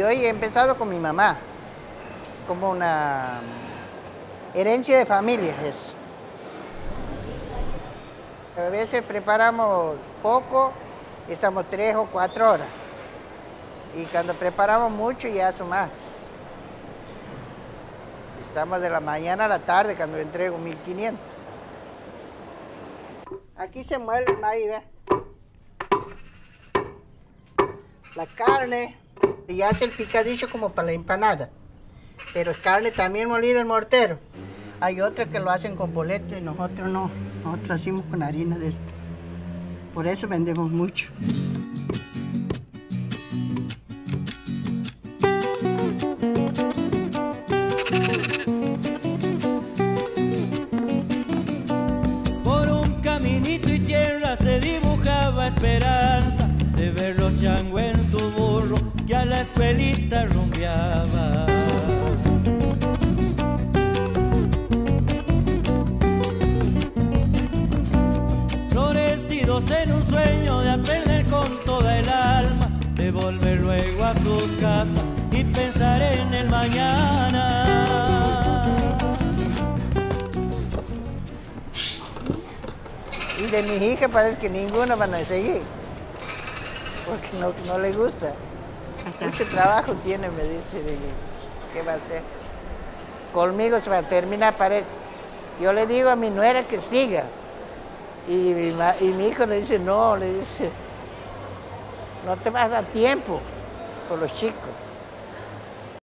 Yo he empezado con mi mamá, como una herencia de familia eso. A veces preparamos poco, estamos tres o cuatro horas. Y cuando preparamos mucho ya son más. Estamos de la mañana a la tarde cuando entrego 1500. Aquí se muele el maíz, ¿ve? La carne y hace el picadillo como para la empanada. Pero es carne también molida el mortero. Hay otras que lo hacen con boleto y nosotros no. Nosotros hacemos con harina de esta. Por eso vendemos mucho. La escuelita rumbeaba. Florecidos en un sueño de aprender con toda el alma, de volver luego a su casa y pensar en el mañana. Y de mis hijas parece que ninguna van a seguir. Porque no, no le gusta. Mucho trabajo tiene, me dice. ¿Qué va a hacer? Conmigo se va a terminar, parece. Yo le digo a mi nuera que siga. Y mi, ma- y mi hijo le dice, no, le dice, no te vas a dar tiempo por los chicos.